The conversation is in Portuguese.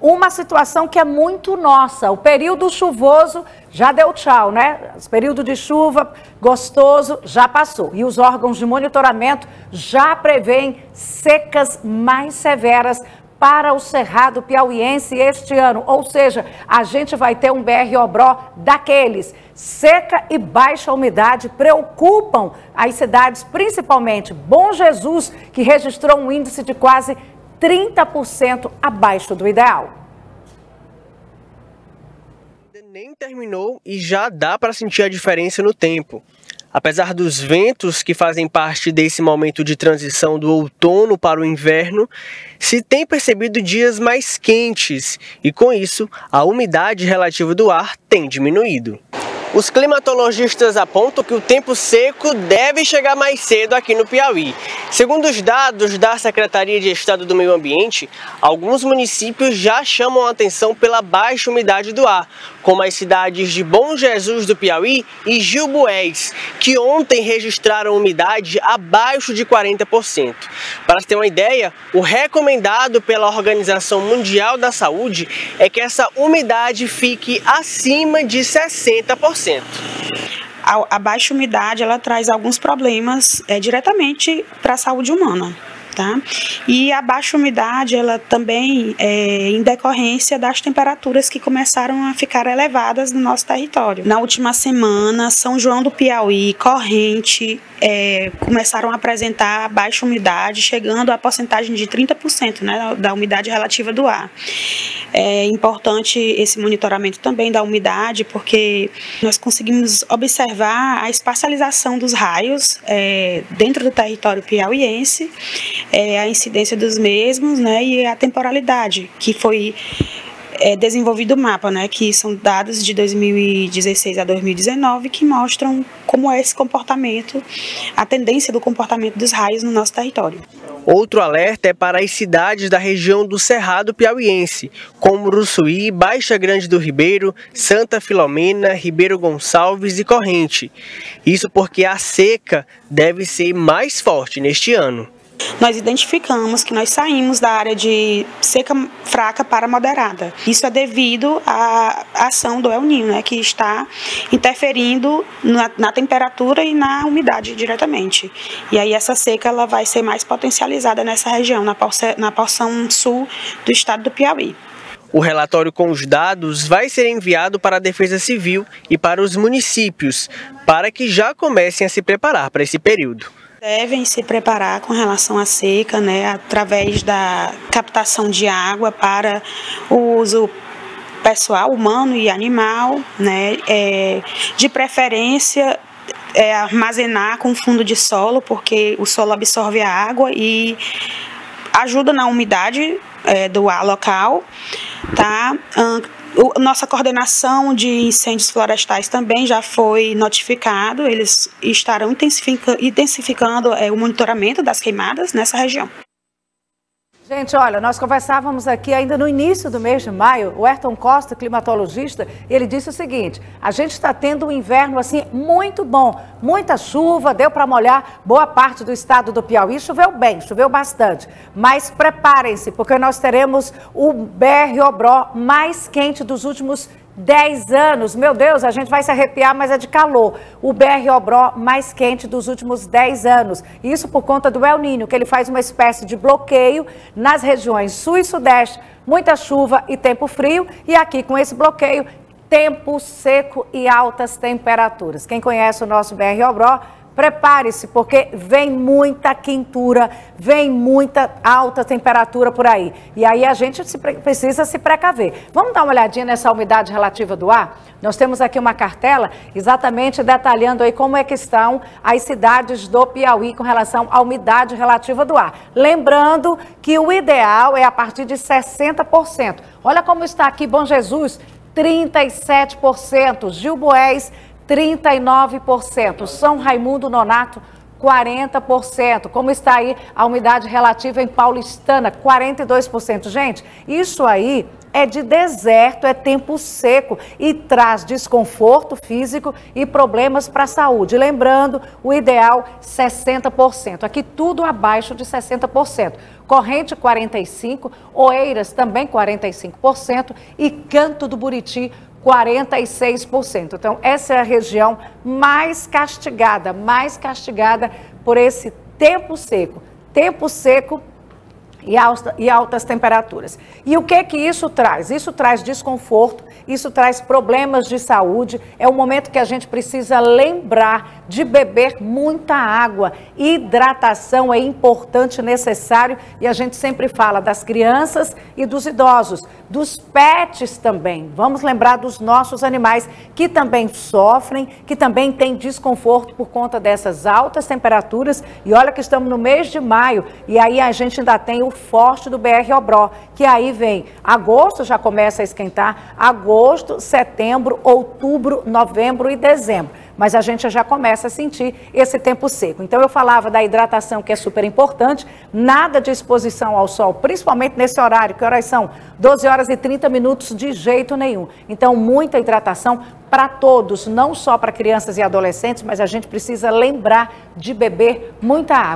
uma situação que é muito nossa. O período chuvoso já deu tchau, né? O período de chuva gostoso já passou. E os órgãos de monitoramento já prevêem secas mais severas para o Cerrado Piauiense este ano. Ou seja, a gente vai ter um BR-Obró daqueles. Seca e baixa umidade preocupam as cidades, principalmente Bom Jesus, que registrou um índice de quase 30% abaixo do ideal. Nem terminou e já dá para sentir a diferença no tempo. Apesar dos ventos que fazem parte desse momento de transição do outono para o inverno, se tem percebido dias mais quentes e, com isso, a umidade relativa do ar tem diminuído. Os climatologistas apontam que o tempo seco deve chegar mais cedo aqui no Piauí. Segundo os dados da Secretaria de Estado do Meio Ambiente, alguns municípios já chamam a atenção pela baixa umidade do ar, como as cidades de Bom Jesus do Piauí e Gilboés, que ontem registraram umidade abaixo de 40%. Para ter uma ideia, o recomendado pela Organização Mundial da Saúde é que essa umidade fique acima de 60%. A, a baixa umidade ela traz alguns problemas é, diretamente para a saúde humana. Tá? E a baixa umidade, ela também é em decorrência das temperaturas que começaram a ficar elevadas no nosso território. Na última semana, São João do Piauí, Corrente, é, começaram a apresentar baixa umidade, chegando à porcentagem de 30% né, da umidade relativa do ar. É importante esse monitoramento também da umidade, porque nós conseguimos observar a espacialização dos raios é, dentro do território piauiense, é, a incidência dos mesmos né, e a temporalidade, que foi é, desenvolvido o mapa, né, que são dados de 2016 a 2019 que mostram como é esse comportamento, a tendência do comportamento dos raios no nosso território. Outro alerta é para as cidades da região do Cerrado Piauiense, como Ruçuí, Baixa Grande do Ribeiro, Santa Filomena, Ribeiro Gonçalves e Corrente. Isso porque a seca deve ser mais forte neste ano nós identificamos que nós saímos da área de seca fraca para moderada. Isso é devido à ação do El Niño, né, que está interferindo na, na, temperatura e na umidade diretamente. E aí essa seca ela vai ser mais potencializada nessa região, na, porção, na porção sul do estado do Piauí. O relatório com os dados vai ser enviado para a Defesa Civil e para os municípios, para que já comecem a se preparar para esse período devem se preparar com relação à seca, né, através da captação de água para o uso pessoal, humano e animal, né, é, de preferência é, armazenar com fundo de solo, porque o solo absorve a água e ajuda na umidade é, do ar local, tá? O, nossa coordenação de incêndios florestais também já foi notificado, eles estarão intensifica, intensificando é, o monitoramento das queimadas nessa região. Gente, olha, nós conversávamos aqui ainda no início do mês de maio, o Ayrton Costa, climatologista, ele disse o seguinte: a gente está tendo um inverno assim muito bom, muita chuva, deu para molhar boa parte do estado do Piauí, choveu bem, choveu bastante. Mas preparem-se, porque nós teremos o BR Obró mais quente dos últimos 10 anos, meu Deus, a gente vai se arrepiar, mas é de calor. O BR Obró mais quente dos últimos 10 anos. Isso por conta do El Ninho, que ele faz uma espécie de bloqueio nas regiões sul e sudeste. Muita chuva e tempo frio. E aqui com esse bloqueio, tempo seco e altas temperaturas. Quem conhece o nosso BR Obró Prepare-se, porque vem muita quentura, vem muita alta temperatura por aí. E aí a gente se, precisa se precaver. Vamos dar uma olhadinha nessa umidade relativa do ar? Nós temos aqui uma cartela exatamente detalhando aí como é que estão as cidades do Piauí com relação à umidade relativa do ar. Lembrando que o ideal é a partir de 60%. Olha como está aqui Bom Jesus, 37%. Gil Boés, 39%. São Raimundo Nonato, 40%. Como está aí a umidade relativa em Paulistana? 42%. Gente, isso aí é de deserto, é tempo seco e traz desconforto físico e problemas para a saúde. Lembrando, o ideal 60%. Aqui tudo abaixo de 60%. Corrente 45%, Oeiras também 45% e Canto do Buriti 46%. Então, essa é a região mais castigada, mais castigada por esse tempo seco. Tempo seco e, alta, e altas temperaturas. E o que que isso traz? Isso traz desconforto, isso traz problemas de saúde. É o momento que a gente precisa lembrar de beber muita água. Hidratação é importante, necessário, e a gente sempre fala das crianças e dos idosos, dos pets também. Vamos lembrar dos nossos animais que também sofrem, que também têm desconforto por conta dessas altas temperaturas. E olha que estamos no mês de maio e aí a gente ainda tem o forte do BR Obró, que aí vem agosto, já começa a esquentar, agosto, setembro, outubro, novembro e dezembro. Mas a gente já começa a sentir esse tempo seco. Então eu falava da hidratação, que é super importante, nada de exposição ao sol, principalmente nesse horário, que horas são? 12 horas e 30 minutos de jeito nenhum. Então muita hidratação para todos, não só para crianças e adolescentes, mas a gente precisa lembrar de beber muita água.